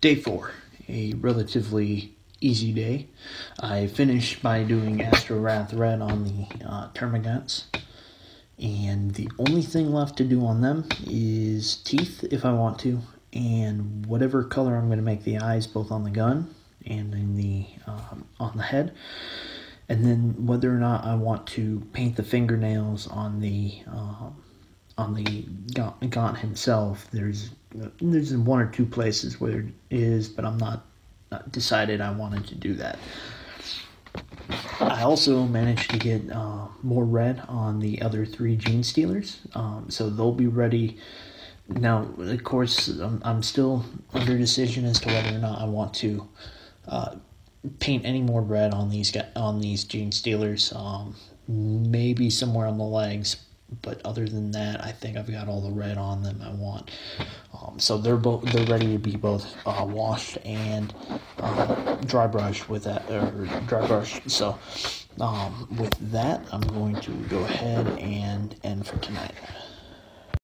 Day four, a relatively easy day. I finished by doing Astorath Red on the uh, Termagants. And the only thing left to do on them is teeth if I want to, and whatever color I'm going to make the eyes both on the gun and in the um, on the head. And then whether or not I want to paint the fingernails on the um, on the Gaunt, Gaunt himself. There's there's one or two places where it is, but I'm not, not decided I wanted to do that. I also managed to get uh, more red on the other three Genestealers, um, so they'll be ready. Now, of course, I'm, I'm, still under decision as to whether or not I want to uh, paint any more red on these on these Genestealers. Um, maybe somewhere on the legs, but other than that, I think I've got all the red on them I want. So they're both they're ready to be both uh, washed and uh, dry brushed with that or dry brush. So um, with that, I'm going to go ahead and end for tonight.